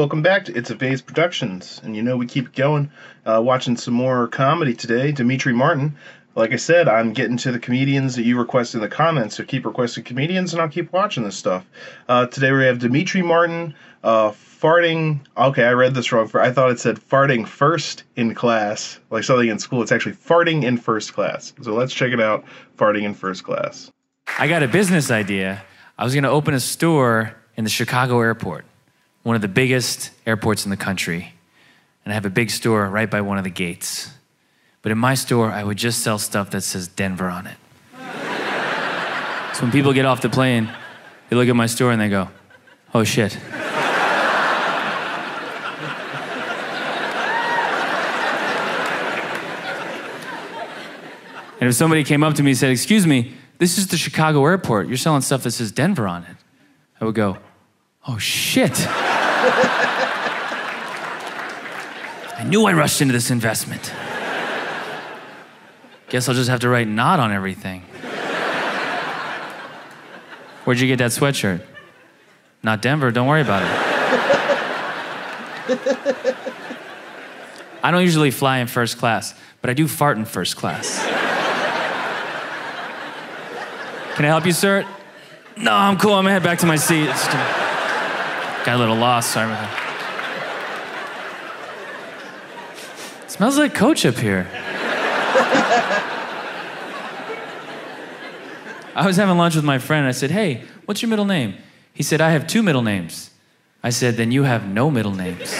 Welcome back to It's a Vase Productions. And you know, we keep going, uh, watching some more comedy today. Demetri Martin. Like I said, I'm getting to the comedians that you request in the comments, so keep requesting comedians and I'll keep watching this stuff. Uh, today we have Demetri Martin uh, farting. Okay, I read this wrong. For I thought it said farting first in class, like something in school. It's actually farting in first class. So let's check it out farting in first class. I got a business idea. I was going to open a store in the Chicago airport, one of the biggest airports in the country. And I have a big store right by one of the gates. But in my store, I would just sell stuff that says Denver on it. so when people get off the plane, they look at my store and they go, oh shit. and if somebody came up to me and said, Excuse me, this is the Chicago airport. You're selling stuff that says Denver on it. I would go, Oh shit. I knew I rushed into this investment. Guess I'll just have to write not on everything. Where'd you get that sweatshirt? Not Denver, don't worry about it. I don't usually fly in first class, but I do fart in first class. Can I help you, sir? No, I'm cool. I'm gonna head back to my seat. Got a little lost. Sorry about that. smells like coach up here. I was having lunch with my friend. I said, Hey, what's your middle name? He said, I have two middle names. I said, Then you have no middle names.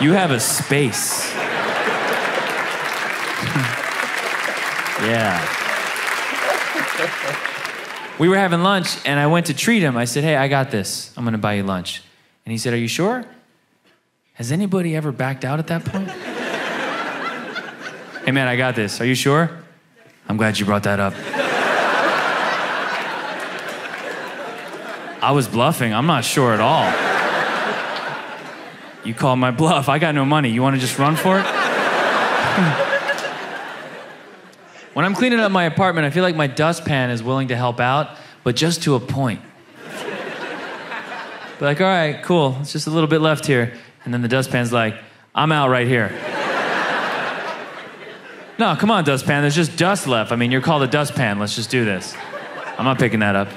you have a space. yeah. We were having lunch and I went to treat him. I said, Hey, I got this. I'm gonna buy you lunch. And he said, Are you sure? Has anybody ever backed out at that point? hey man, I got this. Are you sure? I'm glad you brought that up. I was bluffing. I'm not sure at all. You called my bluff. I got no money. You want to just run for it? when I'm cleaning up my apartment, I feel like my dustpan is willing to help out, but just to a point. But like, all right, cool. It's just a little bit left here. And then the dustpan's like, I'm out right here. no, come on, dustpan. There's just dust left. I mean, you're called a dustpan. Let's just do this. I'm not picking that up.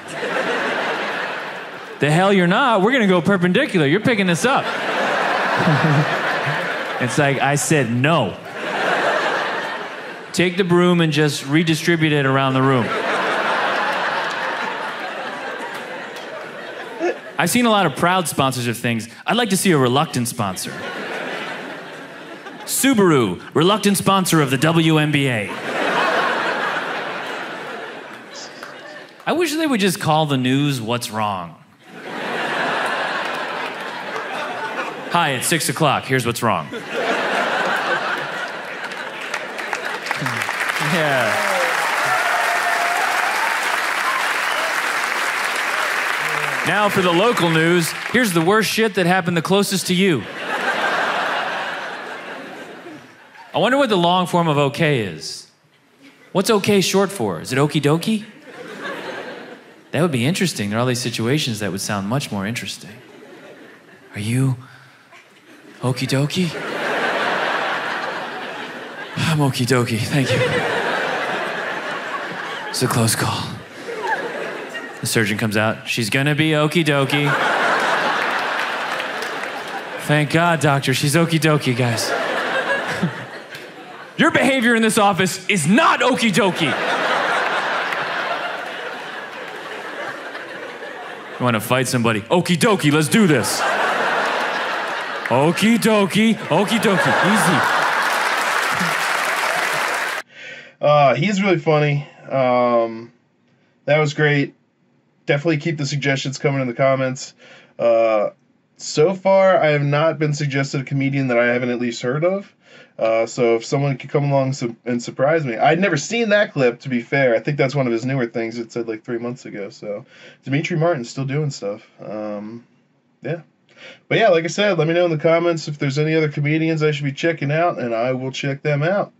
the hell you're not. We're going to go perpendicular. You're picking this up. it's like, I said no. Take the broom and just redistribute it around the room. I've seen a lot of proud sponsors of things. I'd like to see a reluctant sponsor. Subaru, reluctant sponsor of the WNBA. I wish they would just call the news What's Wrong. Hi, it's six o'clock. Here's what's wrong. Yeah. Now for the local news. Here's the worst shit that happened the closest to you. I wonder what the long form of okay is. What's okay short for? Is it okie dokie? That would be interesting. There are all these situations that would sound much more interesting. Are you okie dokie? I'm okie dokie, thank you. It's a close call. The surgeon comes out. She's gonna be okie dokie. Thank God, doctor. She's okie dokie, guys. Your behavior in this office is not okie dokie. You wanna fight somebody? Okie dokie, let's do this. Okie dokie, okie dokie, easy. Uh, he's really funny. Um, that was great. Definitely keep the suggestions coming in the comments. Uh, so far, I have not been suggested a comedian that I haven't at least heard of. Uh, so if someone could come along and surprise me, I'd never seen that clip. To be fair, I think that's one of his newer things. It said like three months ago. So Demetri Martin's still doing stuff. Um, yeah. But yeah, like I said, let me know in the comments if there's any other comedians I should be checking out, and I will check them out.